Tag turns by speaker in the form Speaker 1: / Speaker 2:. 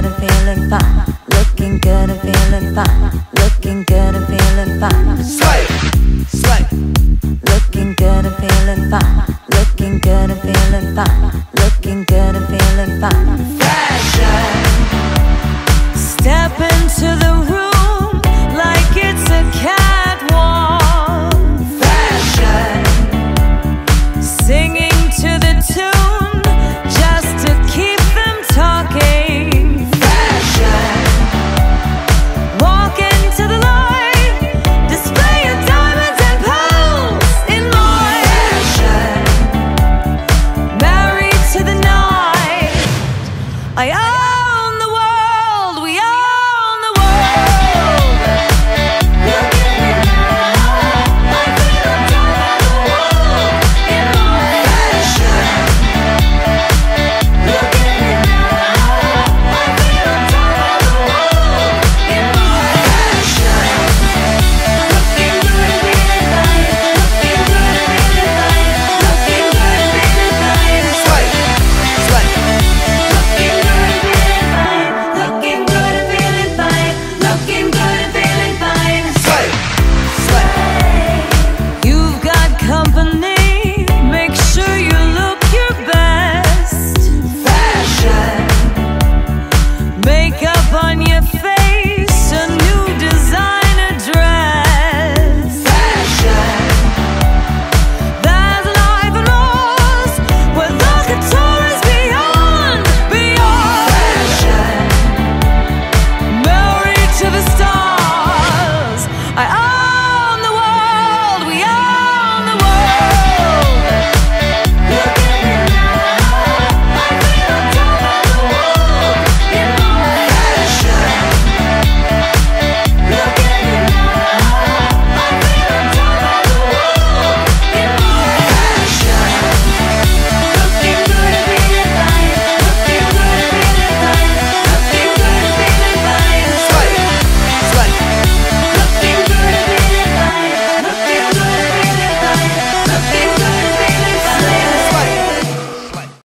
Speaker 1: good and feeling fine. Looking good and feeling fine. Looking good and feeling fine. Slay, slay. Looking good and feeling fine. Looking good and feeling fine. Looking good and feeling fine. 哎呀。